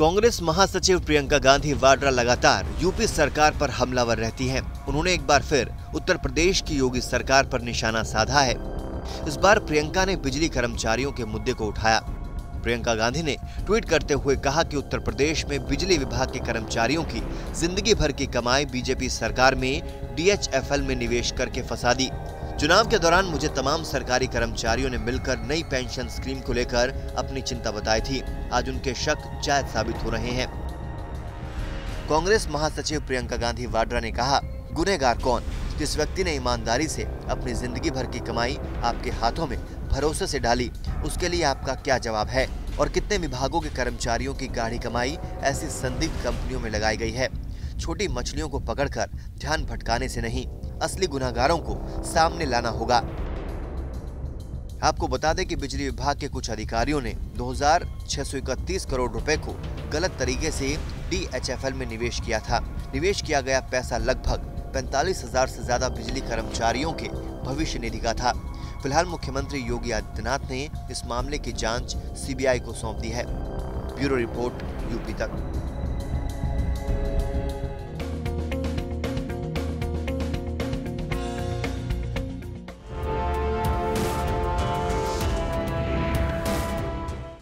कांग्रेस महासचिव प्रियंका गांधी वाड्रा लगातार यूपी सरकार पर हमलावर रहती हैं। उन्होंने एक बार फिर उत्तर प्रदेश की योगी सरकार पर निशाना साधा है इस बार प्रियंका ने बिजली कर्मचारियों के मुद्दे को उठाया प्रियंका गांधी ने ट्वीट करते हुए कहा कि उत्तर प्रदेश में बिजली विभाग के कर्मचारियों की ज़िंदगी भर की कमाई बीजेपी सरकार में डीएचएफएल में निवेश करके फंसा दी। चुनाव के दौरान मुझे तमाम सरकारी कर्मचारियों ने मिलकर नई पेंशन स्कीम को लेकर अपनी चिंता बताई थी। आज उनके शक जायज़ साबित हो रहे हैं। कांग्रेस महासचिव प्रियंका गांधी वाड्रा ने कहा गुनेगार कौन? जिस व्यक्ति ने ईमानदारी से अपनी ज़िंदगी भर की कमाई आपके हाथों में भरोसे से डाली? उसके लिए आपका क्या जवाब है? और कितने विभागों के कर्मचारियों की गाढ़ी कमाई ऐसी संदिग्ध कंपनियों में लगाई गई है। छोटी मछलियों को पकड़कर ध्यान भटकाने से नहीं असली गुनाहगारों को सामने लाना होगा। आपको बता दें कि बिजली विभाग के कुछ अधिकारियों ने 2,631 करोड़ रुपए को गलत तरीके से डीएचएफएल में निवेश किया था। निवेश किया गया पैसा लगभग पैंतालीस हज़ार ज़्यादा बिजली कर्मचारियों के भविष्य निधि का था। फ़िलहाल मुख्यमंत्री योगी आदित्यनाथ ने इस मामले की जाँच सीबीआई को सौंप दी है। ब्यूरो रिपोर्ट यूपी तक।